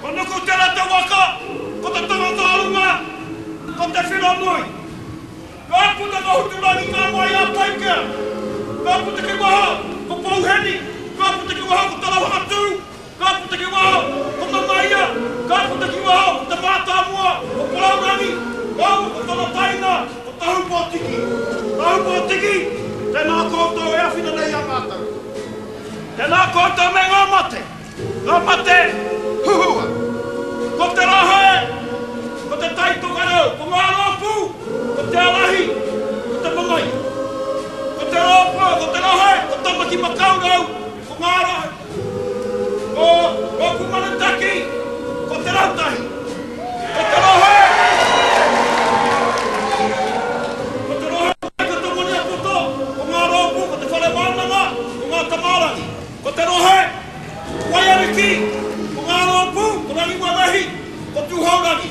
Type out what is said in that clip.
Ko nuku tera te waka, ko te tangata auma, ko te whiro nui. Ka puta ka hutu rangi nga wai a Paikea, ka puta ki waho ko Pouheni, ka puta ki waho ko Tarahonga Tu, Ka puta ki waho o Tamaia, ka puta ki waho o te mātāmua o Paraurangi, rāua ko tana taina ko Tahupōtiki. Tahupōtiki, tēnā koutou e awhina nei i a mātou. Tēnā koutou me ngā mate, ngā mate huhua. Ko te rahae, ko te taitokarau, ko ngā rōpū, ko te ārahi, ko te mamaia. Ko te rōpū, ko te rahae, ko Tamaki Makaurau, ko ngā rahae. Ko ōku manataki ko Te Rautahi, ko Te Rohe, ko Te Rohe o Waikato Maniapoto, ko ngā rōpū, ko te whare wānanga, ko ngā tamārangi, ko Te Rohe, ko Waiariki, ko ngā rōpū, ko Rangiwarahi, ko Tūhourangi.